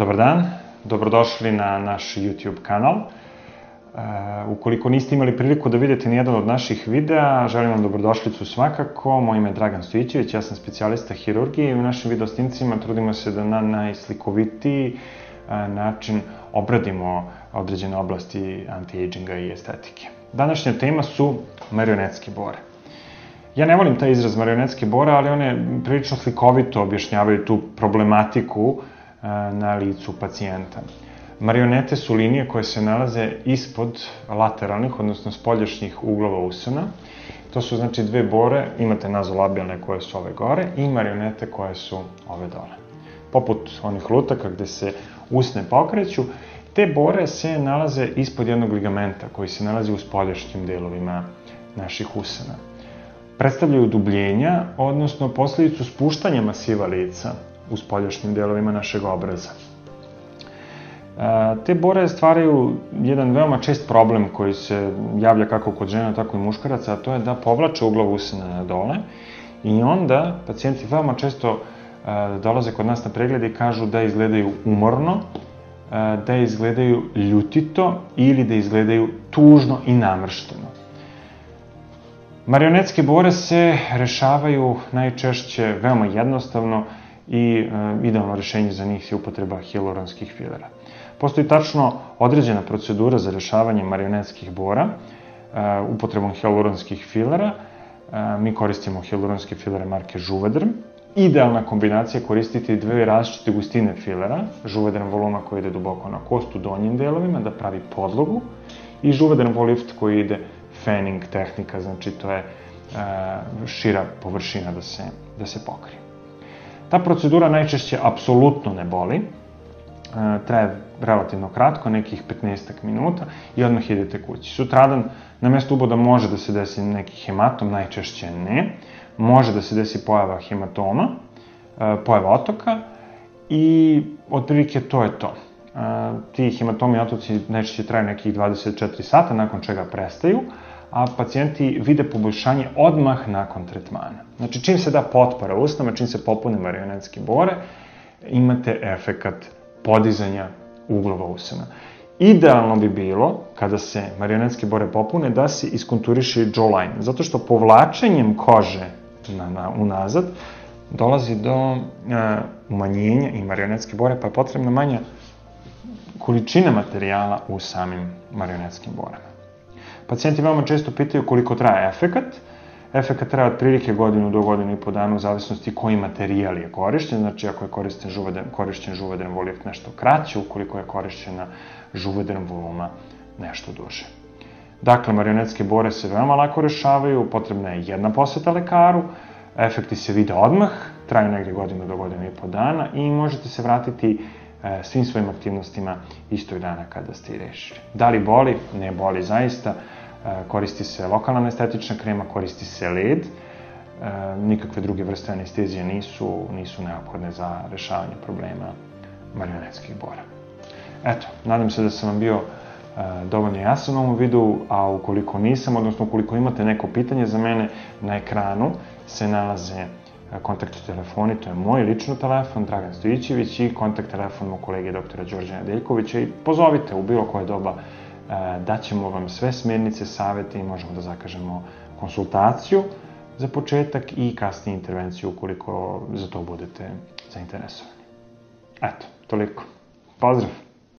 Dobar dan, dobrodošli na naš YouTube kanal. E, ukoliko niste imali priliku da vidite nijedan od naših videa, želim vam dobrodošlicu svakako. Moje ime je Dragan Stojićević, ja sam specijalista hirurgije i u našim videostimcima trudimo se da na najslikovitiji e, način obradimo određene oblasti anti-aginga i estetike. Današnja tema su marionetske bore. Ja ne volim taj izraz marionetske bore, ali one prilično slikovito objašnjavaju tu problematiku na licu pacijenta. Marionete su linije koje se nalaze ispod lateralnih, odnosno spoljašnjih uglova usana. To su znači dve bore, imate nazolabijalne koje su ove gore i marionete koje su ove dole. Poput onih lutaka gde se usne pokreću, te bore se nalaze ispod jednog ligamenta koji se nalazi u spoljašnjim delovima naših usana. Predstavljaju dubljenja, odnosno posledicu spuštanja masiva lica u spoljašnjim delovima našeg obraza. Te bore stvaraju jedan veoma čest problem koji se javlja kako kod žena, tako i muškaraca, a to je da povlače uglav usana na dole i onda pacijenti veoma često dolaze kod nas na pregled i kažu da izgledaju umorno, da izgledaju ljutito ili da izgledaju tužno i namršteno. Marionetske bore se rešavaju najčešće veoma jednostavno, i e, idealno rešenje za njih je upotreba hialuronskih filera. Postoji tačno određena procedura za rešavanje marionetskih bora e, upotrebom hialuronskih filera. E, mi koristimo hialuronske filere marke Juvederm. Idealna kombinacija je koristiti dve različite gustine filera, Juvederm voluma koji ide duboko na kost u donjim delovima da pravi podlogu i Juvederm Volift koji ide fanning tehnika, znači to je šira površina da se, da se pokrije. Ta procedura najčešće apsolutno ne boli, e, traje relativno kratko, nekih 15 minuta i odmah idete kući. Sutradan na mestu uboda može da se desi neki hematom, najčešće ne. Može da se desi pojava hematoma, e, pojava otoka i otprilike to je to. E, ti hematomi i otoci najčešće traju nekih 24 sata, nakon čega prestaju, a pacijenti vide poboljšanje odmah nakon tretmana. Znači, čim se da potpora usnama, čim se popune marionetske bore, imate efekat podizanja uglova usana. Idealno bi bilo, kada se marionetske bore popune, da se iskonturiše jawline, zato što povlačenjem kože na, na, unazad dolazi do e, umanjenja i marionetske bore, pa je potrebna manja količina materijala u samim marionetskim borama. Pacijenti veoma često pitaju koliko traje efekat. Efekat traje otprilike godinu do godinu i po dana u zavisnosti koji materijal je korišćen. Znači, ako je korišćen žuveden, korišćen žuveden volijek nešto kraće, ukoliko je korišćena žuveden voluma nešto duže. Dakle, marionetske bore se veoma lako rešavaju, potrebna je jedna poseta lekaru, efekti se vide odmah, traju negde godinu do godinu i po dana i možete se vratiti e, svim svojim aktivnostima istog dana kada ste i rešili. Da li boli? Ne boli zaista. E, koristi se lokalna anestetična krema, koristi se led, e, nikakve druge vrste anestezije nisu, nisu neophodne za rešavanje problema marionetskih bora. Eto, nadam se da sam vam bio e, dovoljno jasan u ovom videu, a ukoliko nisam, odnosno ukoliko imate neko pitanje za mene, na ekranu se nalaze kontakt telefoni, to je moj lično telefon, Dragan Stojićević i kontakt telefon moj kolege doktora Đorđa Nedeljkovića i pozovite u bilo koje doba daćemo vam sve smernice, savete i možemo da zakažemo konsultaciju za početak i kasnije intervenciju ukoliko za to budete zainteresovani. Eto, toliko. Pozdrav!